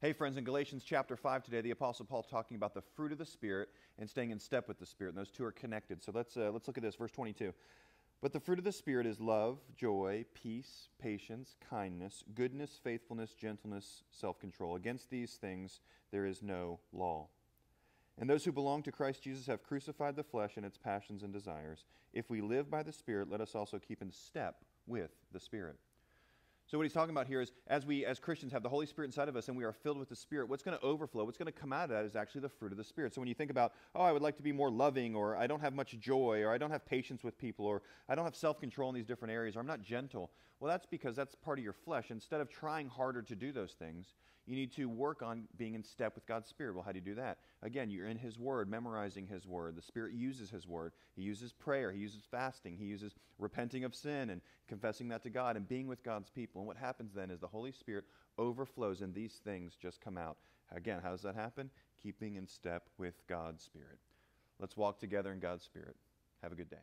Hey, friends, in Galatians chapter 5 today, the Apostle Paul talking about the fruit of the Spirit and staying in step with the Spirit. And those two are connected. So let's, uh, let's look at this, verse 22. But the fruit of the Spirit is love, joy, peace, patience, kindness, goodness, faithfulness, gentleness, self control. Against these things there is no law. And those who belong to Christ Jesus have crucified the flesh and its passions and desires. If we live by the Spirit, let us also keep in step with the Spirit. So what he's talking about here is as we as Christians have the Holy Spirit inside of us and we are filled with the Spirit, what's going to overflow, what's going to come out of that is actually the fruit of the Spirit. So when you think about, oh, I would like to be more loving or I don't have much joy or I don't have patience with people or I don't have self-control in these different areas or I'm not gentle. Well, that's because that's part of your flesh. Instead of trying harder to do those things, you need to work on being in step with God's Spirit. Well, how do you do that? Again, you're in His Word, memorizing His Word. The Spirit uses His Word. He uses prayer. He uses fasting. He uses repenting of sin and confessing that to God and being with God's people. And what happens then is the Holy Spirit overflows and these things just come out. Again, how does that happen? Keeping in step with God's Spirit. Let's walk together in God's Spirit. Have a good day.